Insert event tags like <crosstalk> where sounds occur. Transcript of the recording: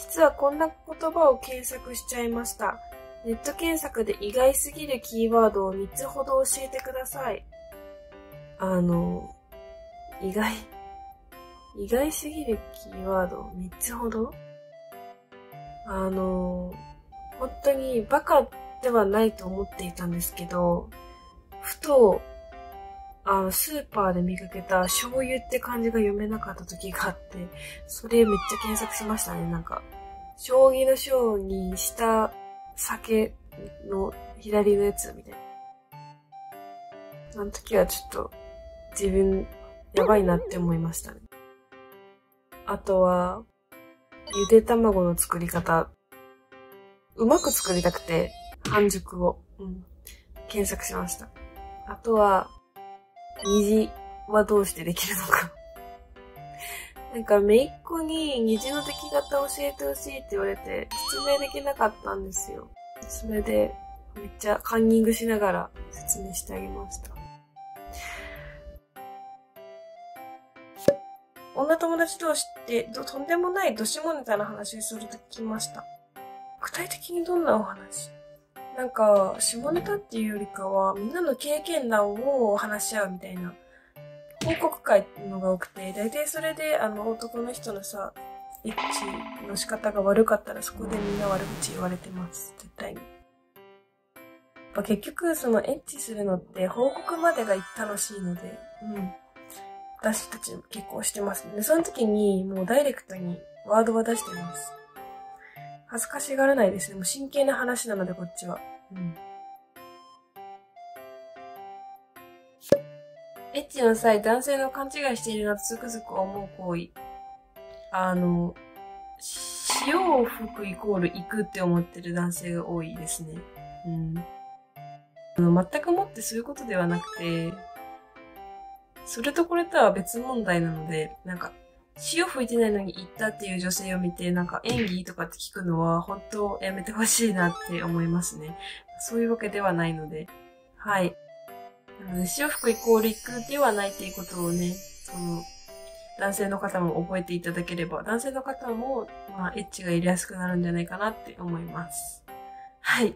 実はこんな言葉を検索しちゃいました。ネット検索で意外すぎるキーワードを3つほど教えてください。あの、意外、意外すぎるキーワードを3つほど？あの、本当にバカではないと思っていたんですけど、ふと、あの、スーパーで見かけた醤油って漢字が読めなかった時があって、それめっちゃ検索しましたね、なんか。将棋の将にした酒の左のやつみたいな。あの時はちょっと自分やばいなって思いましたね。あとは、ゆで卵の作り方。うまく作りたくて、半熟を、うん、検索しました。あとは、虹はどうしてできるのか <laughs> なんか、めいっ子に虹の出来方教えてほしいって言われて、説明できなかったんですよ。それで、めっちゃカンニングしながら説明してあげました。女友達同士ってとんでもないどしもネタの話をすると聞きました。具体的にどんなお話？なんか、下ネタっていうよりかは、みんなの経験談を話し合うみたいな、報告会っていうのが多くて、大体それで、あの、男の人のさ、エッチの仕方が悪かったらそこでみんな悪口言われてます。絶対に。ぱ結局、そのエッチするのって報告までが楽しいので、うん。私たち結構してますね。その時にもうダイレクトにワードは出してます。恥ずかしがらないですね。もう真剣な話なので、こっちは。うん。エッチの際、男性の勘違いしているなとつくづく思う行為。あの、潮を吹くイコール行くって思ってる男性が多いですね。うん。あの全くもってそういうことではなくて、それとこれとは別問題なので、なんか、潮吹いてないのに行ったっていう女性を見て、なんか演技とかって聞くのは本当やめてほしいなって思いますね。そういうわけではないので。はい。なので、潮吹くイコール行くではないっていうことをね、その、男性の方も覚えていただければ、男性の方も、まあ、エッチが入れやすくなるんじゃないかなって思います。はい。